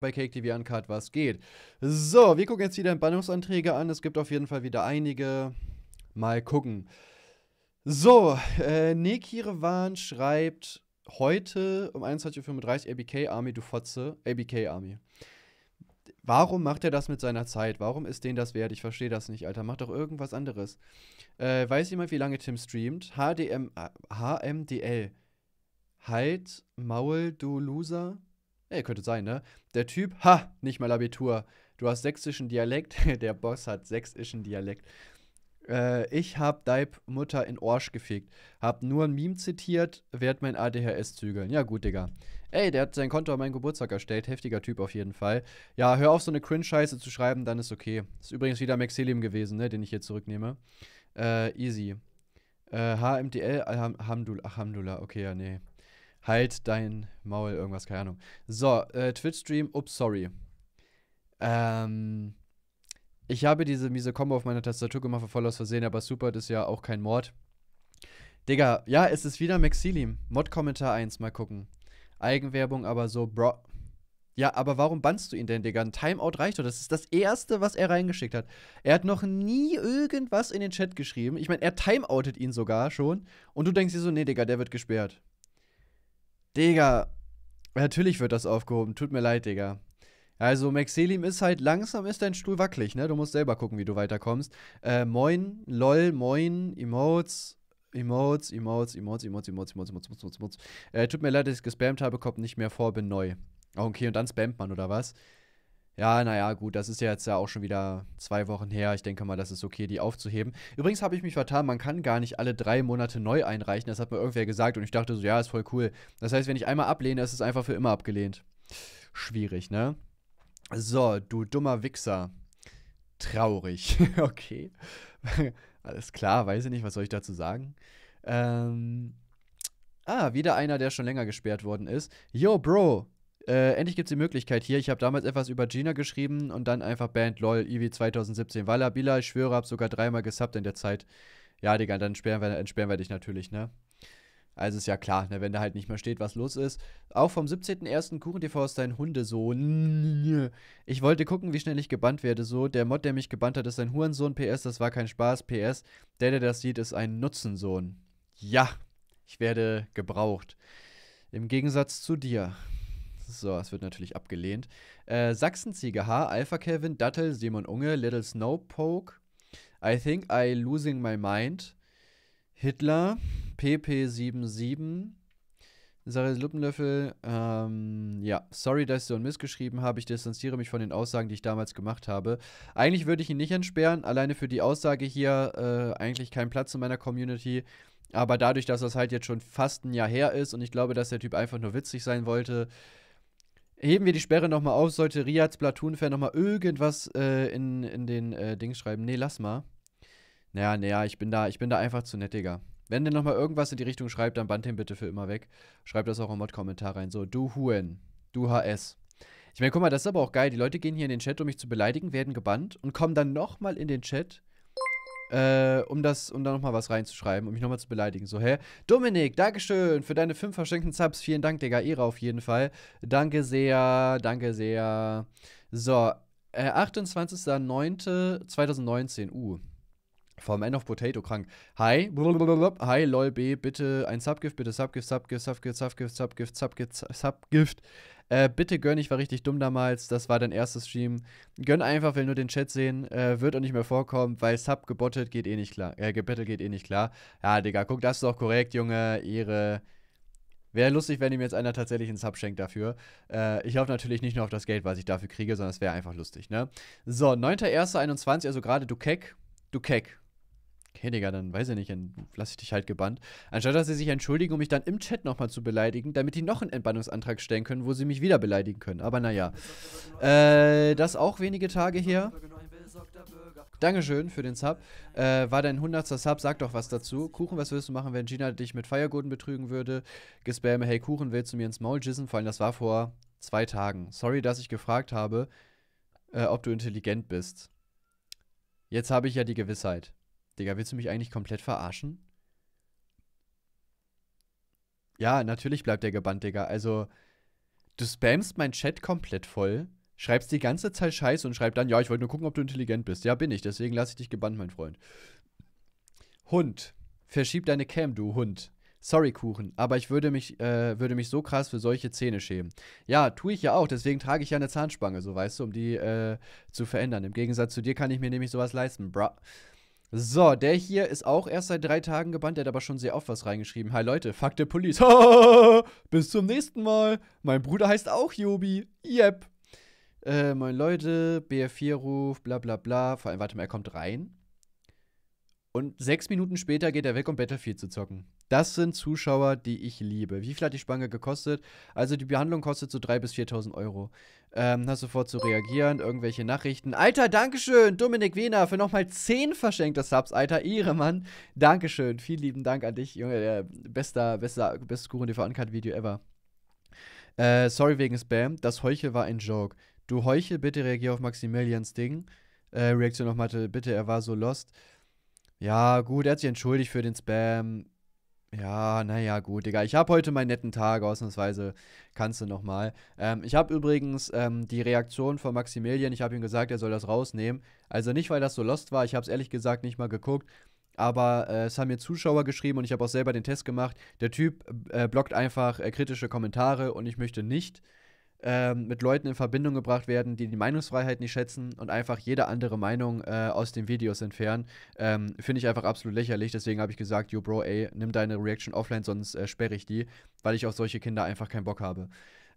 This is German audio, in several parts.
bei Cake TV Uncut, was geht. So, wir gucken jetzt wieder Bannungsanträge an. Es gibt auf jeden Fall wieder einige. Mal gucken. So, äh, Nekirwan schreibt heute um 21.35 Uhr ABK Army, du Fotze. ABK Army. Warum macht er das mit seiner Zeit? Warum ist denen das wert? Ich verstehe das nicht, Alter. Mach doch irgendwas anderes. Äh, weiß jemand, wie lange Tim streamt? HDM, HMDL. Halt, Maul, du Loser. Ey, könnte sein, ne? Der Typ, ha, nicht mal Abitur. Du hast sächsischen Dialekt. Der Boss hat sächsischen Dialekt. Äh, ich hab Deib Mutter in Orsch gefickt. Hab nur ein Meme zitiert, werd mein ADHS zügeln. Ja, gut, Digga. Ey, der hat sein Konto an meinen Geburtstag erstellt. Heftiger Typ auf jeden Fall. Ja, hör auf, so eine Cringe-Scheiße zu schreiben, dann ist okay. Ist übrigens wieder Maxilium gewesen, ne, den ich hier zurücknehme. Äh, easy. Äh, HMDL, Alhamdulillah, okay, ja, nee. Halt dein Maul, irgendwas, keine Ahnung. So, äh, Twitch-Stream, ups, sorry. Ähm, ich habe diese miese Combo auf meiner Tastatur gemacht, voll aus Versehen, aber super, das ist ja auch kein Mord. Digga, ja, es ist wieder Maxilim. Mod-Kommentar 1, mal gucken. Eigenwerbung, aber so, bro. Ja, aber warum bannst du ihn denn, Digga? Ein Timeout reicht doch. Das ist das Erste, was er reingeschickt hat. Er hat noch nie irgendwas in den Chat geschrieben. Ich meine, er timeoutet ihn sogar schon. Und du denkst dir so, nee, Digga, der wird gesperrt. Digga, natürlich wird das aufgehoben. Tut mir leid, Digga. Also, Maxelim ist halt langsam, ist dein Stuhl wackelig, ne? Du musst selber gucken, wie du weiterkommst. Äh, moin, lol, moin, Emotes, Emotes, Emotes, Emotes, Emotes, Emotes, Emotes, Emotes, Emotes, Emotes. Äh, tut mir leid, dass ich gespammt habe, kommt nicht mehr vor, bin neu. Okay, und dann spammt man, oder was? Ja, naja, gut, das ist ja jetzt ja auch schon wieder zwei Wochen her. Ich denke mal, das ist okay, die aufzuheben. Übrigens habe ich mich vertan, man kann gar nicht alle drei Monate neu einreichen. Das hat mir irgendwer gesagt und ich dachte so, ja, ist voll cool. Das heißt, wenn ich einmal ablehne, ist es einfach für immer abgelehnt. Schwierig, ne? So, du dummer Wichser. Traurig. okay. Alles klar, weiß ich nicht, was soll ich dazu sagen? Ähm. Ah, wieder einer, der schon länger gesperrt worden ist. Yo, Bro, äh, endlich gibt es die Möglichkeit hier. Ich habe damals etwas über Gina geschrieben und dann einfach Band LOL, Eevee 2017. Walla Bila, ich schwöre, habe sogar dreimal gesubbt in der Zeit. Ja, Digga, dann entsperren wir, entsperren wir dich natürlich, ne? Also ist ja klar, ne, wenn da halt nicht mehr steht, was los ist. Auch vom 17.01. KuchenTV ist dein Hundesohn. Ich wollte gucken, wie schnell ich gebannt werde. So, der Mod, der mich gebannt hat, ist ein Hurensohn. PS, das war kein Spaß. PS, der, der das sieht, ist ein Nutzensohn. Ja, ich werde gebraucht. Im Gegensatz zu dir. So, es wird natürlich abgelehnt. Äh, Sachsenzieger H, Alpha Kevin, Dattel, Simon Unge, Little Snowpoke, I think I losing my mind, Hitler, PP77, Sarah Luppenlöffel, ähm, ja, sorry, dass ich so ein missgeschrieben habe. Ich distanziere mich von den Aussagen, die ich damals gemacht habe. Eigentlich würde ich ihn nicht entsperren, alleine für die Aussage hier äh, eigentlich kein Platz in meiner Community. Aber dadurch, dass das halt jetzt schon fast ein Jahr her ist und ich glaube, dass der Typ einfach nur witzig sein wollte, heben wir die Sperre nochmal auf. Sollte Riads Platoon-Fan nochmal irgendwas äh, in, in den äh, Dings schreiben. Nee, lass mal. Naja, naja, ich bin da, ich bin da einfach zu nett, Digga. Wenn der nochmal irgendwas in die Richtung schreibt, dann band den bitte für immer weg. Schreib das auch im Mod-Kommentar rein. So, du Huen, du HS. Ich meine, guck mal, das ist aber auch geil. Die Leute gehen hier in den Chat, um mich zu beleidigen, werden gebannt und kommen dann nochmal in den Chat äh, um das, um da nochmal was reinzuschreiben, um mich nochmal zu beleidigen. So, hä? Dominik, Dankeschön für deine fünf verschenkten Subs. Vielen Dank, Digga. Ehre auf jeden Fall. Danke sehr, danke sehr. So, äh, 28.09.2019. Uh. Vom End of Potato krank. Hi, hi, lol, B, bitte ein Subgift, bitte Subgift, Subgift, Subgift, Subgift, Subgift, Subgift, Subgift. Äh, bitte gönn, ich war richtig dumm damals. Das war dein erster Stream. Gönn einfach, will nur den Chat sehen. Äh, wird auch nicht mehr vorkommen, weil Sub gebottet geht eh nicht klar. Äh, gebettelt geht eh nicht klar. Ja, Digga, guck, das ist doch korrekt, Junge. Ehre. Wäre lustig, wenn ihm jetzt einer tatsächlich einen Sub schenkt dafür. Äh, ich hoffe natürlich nicht nur auf das Geld, was ich dafür kriege, sondern es wäre einfach lustig, ne? So, 9.1.21, also gerade du Keck. Okay, Digga, dann weiß ich nicht, dann lasse ich dich halt gebannt. Anstatt dass sie sich entschuldigen, um mich dann im Chat nochmal zu beleidigen, damit die noch einen Entbannungsantrag stellen können, wo sie mich wieder beleidigen können. Aber naja. Äh, das auch wenige Tage her. Dankeschön für den Sub. Äh, war dein 100. Sub, sag doch was dazu. Kuchen, was würdest du machen, wenn Gina dich mit Feiergurten betrügen würde? Gespamme, hey Kuchen, willst du mir ins Maul jissen? Vor allem, das war vor zwei Tagen. Sorry, dass ich gefragt habe, äh, ob du intelligent bist. Jetzt habe ich ja die Gewissheit. Digga, willst du mich eigentlich komplett verarschen? Ja, natürlich bleibt der gebannt, Digga. Also, Du spammst meinen Chat komplett voll, schreibst die ganze Zeit Scheiße und schreibst dann, ja, ich wollte nur gucken, ob du intelligent bist. Ja, bin ich, deswegen lasse ich dich gebannt, mein Freund. Hund. Verschieb deine Cam, du Hund. Sorry, Kuchen, aber ich würde mich, äh, würde mich so krass für solche Zähne schämen. Ja, tue ich ja auch, deswegen trage ich ja eine Zahnspange, so weißt du, um die äh, zu verändern. Im Gegensatz zu dir kann ich mir nämlich sowas leisten, bra. So, der hier ist auch erst seit drei Tagen gebannt, der hat aber schon sehr oft was reingeschrieben. Hi Leute, fuck the police. Bis zum nächsten Mal. Mein Bruder heißt auch Jobi. Yep. Äh, moin Leute, BR4-Ruf, bla bla bla. Vor allem, warte mal, er kommt rein. Und sechs Minuten später geht er weg, um Battlefield zu zocken. Das sind Zuschauer, die ich liebe. Wie viel hat die Spange gekostet? Also die Behandlung kostet so 3.000 bis 4.000 Euro. Ähm, hast sofort zu reagieren, irgendwelche Nachrichten. Alter, Dankeschön, Dominik Wiener, für nochmal 10 verschenkte Subs, Alter, Ehre, Mann. Dankeschön, vielen lieben Dank an dich, Junge, der bester, bester, bestes Kuchen TV Uncut Video ever. Äh, sorry wegen Spam, das Heuchel war ein Joke. Du Heuchel, bitte reagier auf Maximilians Ding. Äh, Reaktion noch Mathe, bitte, er war so lost. Ja, gut, er hat sich entschuldigt für den Spam. Ja, naja, gut, Digga. Ich habe heute meinen netten Tag, ausnahmsweise kannst du nochmal. Ähm, ich habe übrigens ähm, die Reaktion von Maximilian, ich habe ihm gesagt, er soll das rausnehmen. Also nicht, weil das so lost war, ich habe es ehrlich gesagt nicht mal geguckt. Aber äh, es haben mir Zuschauer geschrieben und ich habe auch selber den Test gemacht. Der Typ äh, blockt einfach äh, kritische Kommentare und ich möchte nicht ähm, mit Leuten in Verbindung gebracht werden, die die Meinungsfreiheit nicht schätzen und einfach jede andere Meinung äh, aus den Videos entfernen. Ähm, Finde ich einfach absolut lächerlich. Deswegen habe ich gesagt, yo Bro, ey, nimm deine Reaction offline, sonst äh, sperre ich die, weil ich auf solche Kinder einfach keinen Bock habe.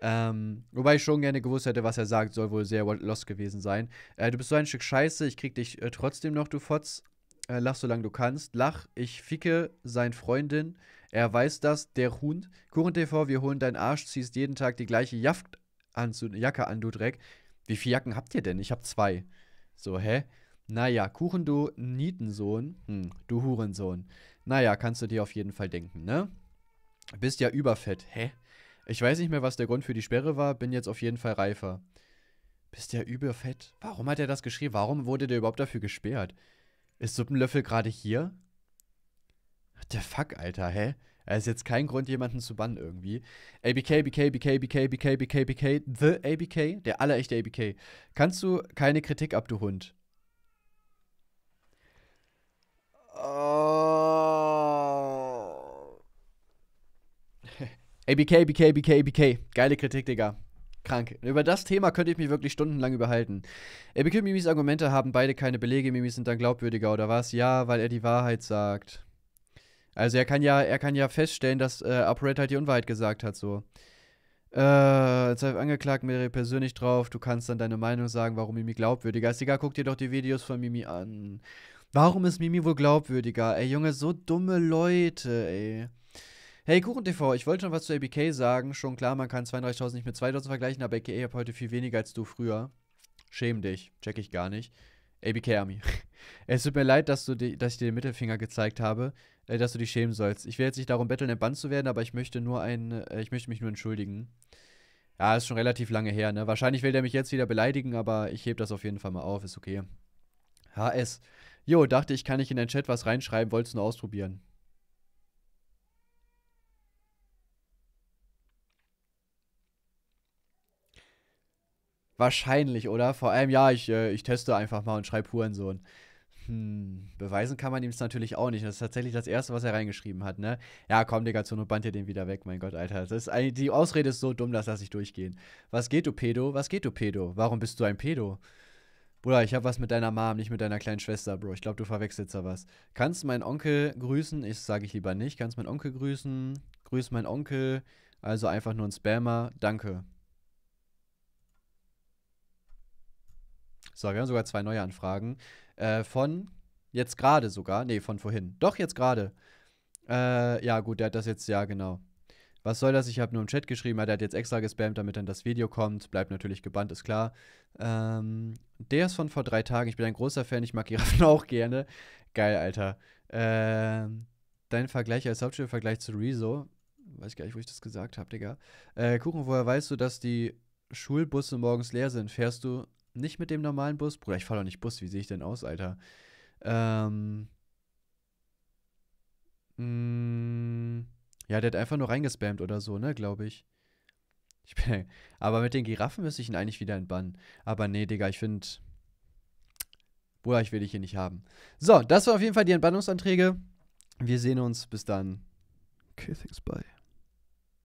Ähm, wobei ich schon gerne gewusst hätte, was er sagt, soll wohl sehr lost gewesen sein. Äh, du bist so ein Stück Scheiße, ich krieg dich äh, trotzdem noch, du Fotz. Äh, lach, solange du kannst. Lach, ich ficke sein Freundin. Er weiß das, der Hund. Kuchen TV, wir holen deinen Arsch, ziehst jeden Tag die gleiche Jaft Anzug, Jacke an, du Dreck. Wie viele Jacken habt ihr denn? Ich hab zwei. So, hä? Naja, Kuchen, du Nietensohn. Hm, du Hurensohn. Naja, kannst du dir auf jeden Fall denken, ne? Bist ja überfett. Hä? Ich weiß nicht mehr, was der Grund für die Sperre war, bin jetzt auf jeden Fall reifer. Bist ja überfett. Warum hat er das geschrieben? Warum wurde der überhaupt dafür gesperrt? Ist Suppenlöffel gerade hier? What the fuck, Alter, hä? Er ist jetzt kein Grund, jemanden zu bannen irgendwie. ABK, BK, BK, BK, BK, BK, BK, The ABK, der allerechte ABK. Kannst du keine Kritik ab, du Hund? Oh. ABK, BK, BK, BK. Geile Kritik, Digga. Krank. Über das Thema könnte ich mich wirklich stundenlang überhalten. ABK Mimis Argumente haben beide keine Belege. Mimis sind dann glaubwürdiger, oder was? Ja, weil er die Wahrheit sagt. Also er kann ja, er kann ja feststellen, dass äh, Operator halt die Unwahrheit gesagt hat, so. Äh, jetzt angeklagt mir persönlich drauf, du kannst dann deine Meinung sagen, warum Mimi glaubwürdiger ist. Digga, guck dir doch die Videos von Mimi an. Warum ist Mimi wohl glaubwürdiger? Ey, Junge, so dumme Leute, ey. Hey, KuchenTV, ich wollte schon was zu ABK sagen. Schon klar, man kann 32.000 nicht mit 2.000 vergleichen, aber AKA hat heute viel weniger als du früher. Schäm dich, check ich gar nicht. ABK Army. es tut mir leid, dass, du die, dass ich dir den Mittelfinger gezeigt habe, äh, dass du dich schämen sollst. Ich will jetzt nicht darum betteln, entbannt zu werden, aber ich möchte nur ein, äh, ich möchte mich nur entschuldigen. Ja, ist schon relativ lange her, ne? Wahrscheinlich will der mich jetzt wieder beleidigen, aber ich heb das auf jeden Fall mal auf, ist okay. HS. Jo, dachte ich, kann ich in den Chat was reinschreiben, wolltest du nur ausprobieren. Wahrscheinlich, oder? Vor allem, ja, ich, äh, ich teste einfach mal und schreibe Hurensohn. Hm, beweisen kann man ihm es natürlich auch nicht. Das ist tatsächlich das Erste, was er reingeschrieben hat, ne? Ja, komm, Digga, zur Not band ihr den wieder weg, mein Gott, Alter. Das ist, die Ausrede ist so dumm, das lasse ich durchgehen. Was geht, du Pedo? Was geht, du Pedo? Warum bist du ein Pedo? Bruder, ich habe was mit deiner Mom, nicht mit deiner kleinen Schwester, Bro. Ich glaube, du verwechselst da was. Kannst meinen Onkel grüßen? Ich sage ich lieber nicht. Kannst meinen Onkel grüßen? Grüß meinen Onkel. Also einfach nur ein Spammer. Danke. So, wir haben sogar zwei neue Anfragen. Äh, von jetzt gerade sogar. Nee, von vorhin. Doch, jetzt gerade. Äh, ja, gut, der hat das jetzt, ja, genau. Was soll das? Ich habe nur im Chat geschrieben, der hat jetzt extra gespammt, damit dann das Video kommt. Bleibt natürlich gebannt, ist klar. Ähm, der ist von vor drei Tagen. Ich bin ein großer Fan, ich mag Giraffen auch gerne. Geil, Alter. Ähm, dein Vergleich als Hauptschulvergleich zu Rezo. Weiß gar nicht, wo ich das gesagt habe, Digga. Äh, Kuchen, woher weißt du, dass die Schulbusse morgens leer sind? Fährst du nicht mit dem normalen Bus. Bruder, ich fahre doch nicht Bus. Wie sehe ich denn aus, Alter? Ähm. Mh, mm, ja, der hat einfach nur reingespammt oder so, ne, glaube ich. Bin, aber mit den Giraffen müsste ich ihn eigentlich wieder entbannen. Aber nee, Digga, ich finde. Bruder, ich will dich hier nicht haben. So, das war auf jeden Fall die Entbannungsanträge. Wir sehen uns. Bis dann. Okay, thanks, bye.